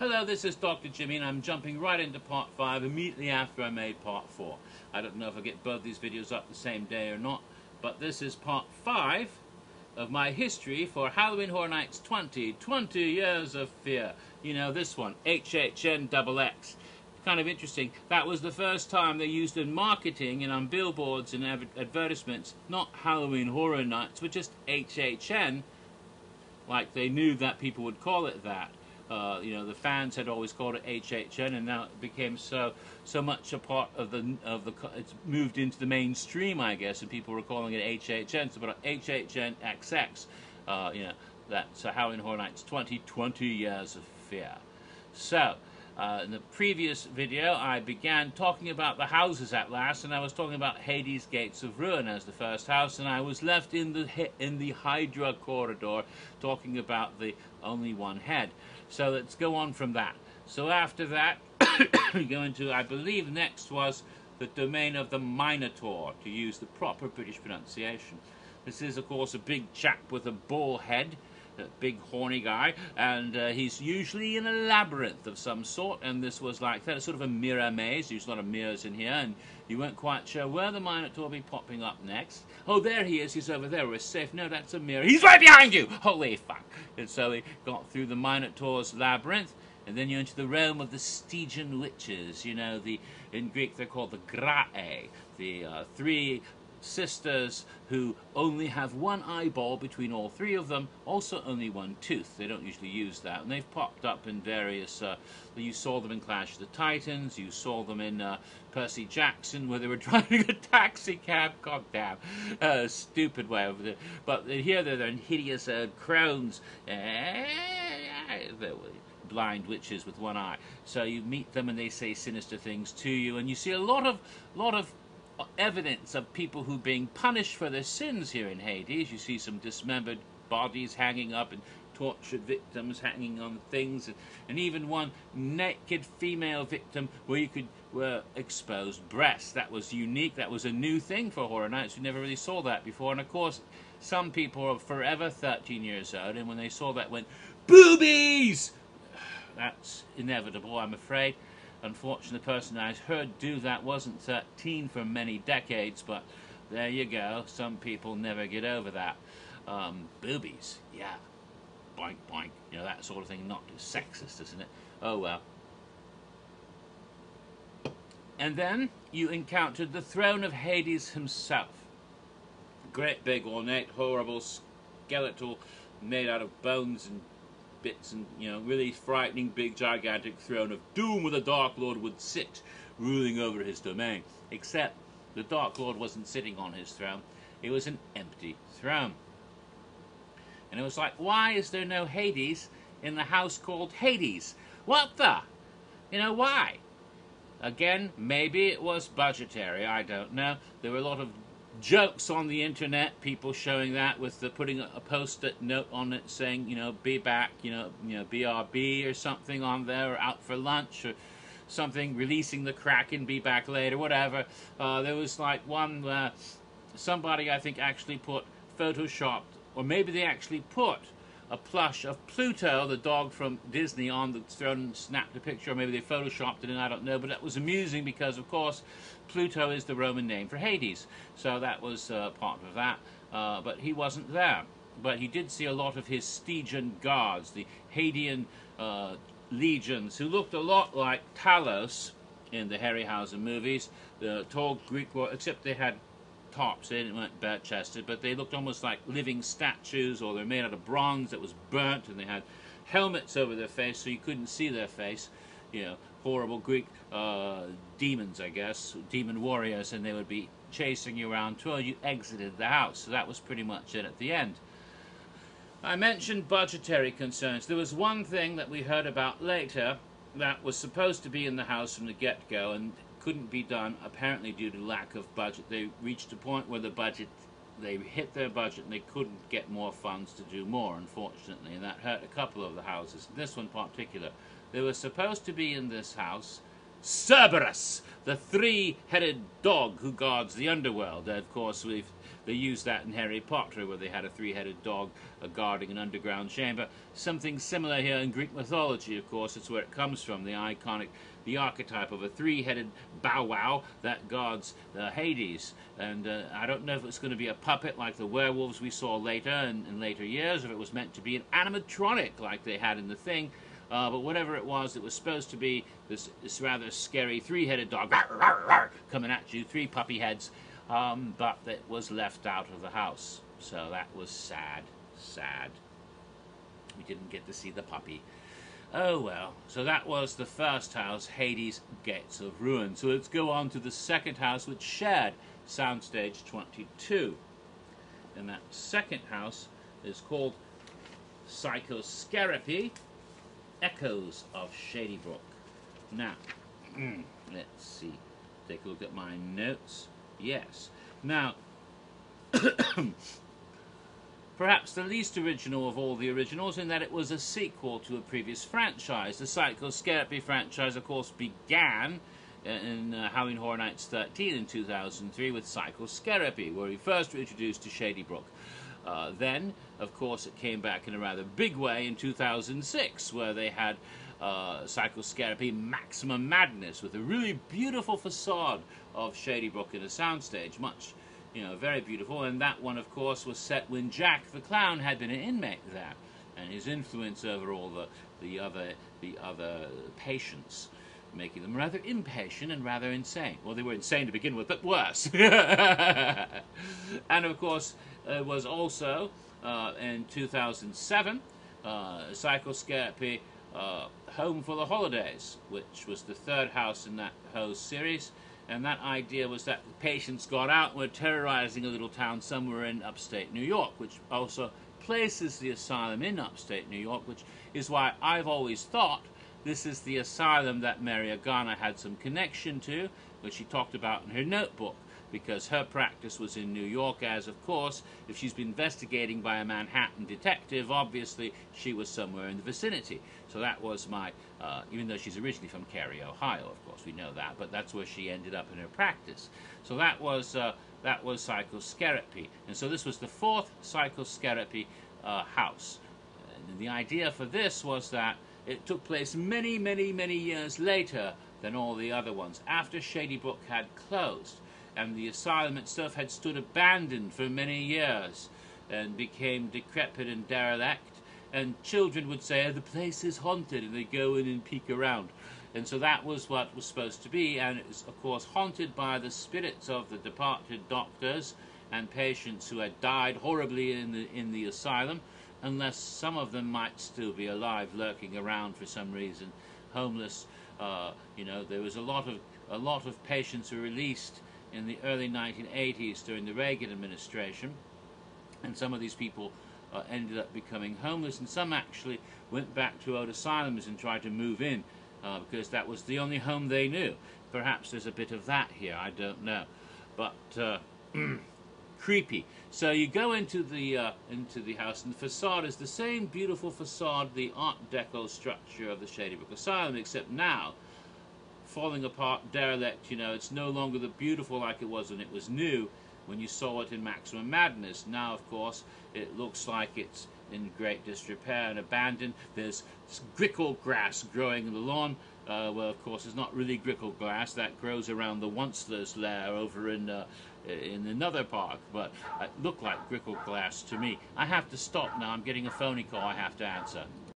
Hello, this is Dr. Jimmy, and I'm jumping right into part 5 immediately after I made part 4. I don't know if I get both these videos up the same day or not, but this is part 5 of my history for Halloween Horror Nights 20, 20 Years of Fear. You know, this one, HHN X. Kind of interesting. That was the first time they used in marketing and on billboards and advertisements, not Halloween Horror Nights, but just HHN, like they knew that people would call it that. Uh, you know, the fans had always called it HHN, and now it became so so much a part of the of the. It's moved into the mainstream, I guess, and people were calling it HHN. So, but HHN XX, uh, you know, that's uh, Halloween Horror Nights 20, 20 years of fear. So. Uh, in the previous video, I began talking about the houses at last, and I was talking about Hades Gates of Ruin as the first house, and I was left in the in the Hydra corridor talking about the only one head. So let's go on from that. So after that, we go into, I believe next was the domain of the Minotaur, to use the proper British pronunciation. This is, of course, a big chap with a bull head, big horny guy, and uh, he's usually in a labyrinth of some sort, and this was like that, sort of a mirror maze. There's a lot of mirrors in here, and you weren't quite sure where the Minotaur will be popping up next. Oh, there he is, he's over there, we're safe. No, that's a mirror. He's right behind you! Holy fuck! And so they got through the Minotaur's labyrinth, and then you're into the realm of the Stygian witches. You know, the in Greek they're called the Grae, the uh, three sisters who only have one eyeball between all three of them, also only one tooth. They don't usually use that. And they've popped up in various, uh, you saw them in Clash of the Titans, you saw them in uh, Percy Jackson where they were driving a taxi cab, god damn, uh, stupid way of it. But here they're, in hideous uh, crones, blind witches with one eye. So you meet them and they say sinister things to you, and you see a lot of, lot of evidence of people who being punished for their sins here in Hades. You see some dismembered bodies hanging up and tortured victims hanging on things, and, and even one naked female victim where you could uh, expose breasts. That was unique. That was a new thing for Horror Nights. We never really saw that before. And of course, some people are forever 13 years old, and when they saw that, went, boobies! That's inevitable, I'm afraid. Unfortunately, the person I heard do that wasn't 13 for many decades, but there you go. Some people never get over that. Um, boobies, yeah. Boink, boink. You know, that sort of thing. Not sexist, isn't it? Oh, well. And then you encountered the throne of Hades himself. Great big, ornate, horrible, skeletal, made out of bones and bits and, you know, really frightening big gigantic throne of doom where the Dark Lord would sit ruling over his domain. Except the Dark Lord wasn't sitting on his throne. It was an empty throne. And it was like, why is there no Hades in the house called Hades? What the? You know, why? Again, maybe it was budgetary, I don't know. There were a lot of jokes on the internet, people showing that with the putting a, post-it note on it saying, you know, be back, you know, you know, BRB or something on there, or out for lunch or something, releasing the Kraken, be back later, whatever. Uh, there was like one, uh, somebody I think actually put photoshopped, or maybe they actually put a plush of Pluto, the dog from Disney, on the throne and snapped a picture, or maybe they photoshopped it, and I don't know. But that was amusing because, of course, Pluto is the Roman name for Hades, so that was uh, part of that. Uh, but he wasn't there. But he did see a lot of his Stygian guards, the Hadian uh, legions, who looked a lot like Talos in the Harryhausen movies, the tall Greek war, except they had tops. They weren't bare chested, but they looked almost like living statues, or they're made out of bronze that was burnt, and they had helmets over their face so you couldn't see their face. You know, horrible Greek uh, demons, I guess, demon warriors, and they would be chasing you around until you exited the house. So that was pretty much it at the end. I mentioned budgetary concerns. There was one thing that we heard about later that was supposed to be in the house from the get-go, and couldn't be done apparently due to lack of budget. They reached a point where the budget, they hit their budget and they couldn't get more funds to do more, unfortunately, and that hurt a couple of the houses. This one in particular. There was supposed to be in this house Cerberus, the three-headed dog who guards the underworld. Of course, we've They used that in Harry Potter, where they had a three-headed dog guarding an underground chamber. Something similar here in Greek mythology, of course. It's where it comes from, the iconic, the archetype of a three-headed bow wow that guards uh, Hades. And uh, I don't know if it's going to be a puppet like the werewolves we saw later in, in later years, if it was meant to be an animatronic like they had in the thing. Uh, but whatever it was, it was supposed to be this, this rather scary three-headed dog coming at you, three puppy heads, um, but that was left out of the house. So that was sad, sad. We didn't get to see the puppy. Oh well, so that was the first house, Hades Gates of Ruin. So let's go on to the second house, which shared Soundstage 22. And that second house is called PsychoScareapy, Echoes of Shadybrook. Now, hmm. let's see. Take a look at my notes. Yes. Now, perhaps the least original of all the originals in that it was a sequel to a previous franchise. The Psycho PsychoScareapy franchise, of course, began in uh, Halloween Horror Nights 13 in 2003 with Psycho PsychoScareapy, where he first were introduced to Shadybrook. Uh, then, of course, it came back in a rather big way in 2006, where they had uh, PsychoScareapy Maximum Madness with a really beautiful facade of Shady Brook in a soundstage, much, you know, very beautiful. And that one, of course, was set when Jack the Clown had been an inmate there, and his influence over all the, the other the other patients making them rather impatient and rather insane. Well, they were insane to begin with, but worse. and of course, it was also uh, in 2007, uh, uh, Home for the Holidays, which was the third house in that whole series. And that idea was that the patients got out and were terrorizing a little town somewhere in upstate New York, which also places the asylum in upstate New York, which is why I've always thought this is the asylum that Mary Agana had some connection to, which she talked about in her notebook because her practice was in New York, as of course, if she's been investigating by a Manhattan detective, obviously she was somewhere in the vicinity. So that was my, uh, even though she's originally from Carey, Ohio, of course, we know that, but that's where she ended up in her practice. So that was, uh, that was PsychoScareapy. And so this was the fourth PsychoScareapy uh, house. And the idea for this was that it took place many, many, many years later than all the other ones, after Shady Brook had closed and the asylum itself had stood abandoned for many years and became decrepit and derelict. And children would say, oh, the place is haunted, and they go in and peek around. And so that was what was supposed to be, and it was, of course, haunted by the spirits of the departed doctors and patients who had died horribly in the, in the asylum, unless some of them might still be alive, lurking around for some reason, homeless. Uh, you know, there was a lot of a lot of patients who were released in the early 1980s during the Reagan administration. And some of these people uh, ended up becoming homeless, and some actually went back to old asylums and tried to move in uh, because that was the only home they knew. Perhaps there's a bit of that here, I don't know. But uh, creepy. So you go into the uh, into the house, and the facade is the same beautiful facade, the Art Deco structure of the Shadybrook Asylum, except now falling apart, derelict, you know, it's no longer the beautiful like it was when it was new, when you saw it in Maximum Madness. Now, of course, it looks like it's in great disrepair and abandoned. There's grickle grass growing in the lawn. Uh, well, of course, it's not really grickle grass. That grows around the Once-ler's lair over in uh, in another park, but it looked like grickle grass to me. I have to stop now. I'm getting a phony call I have to answer.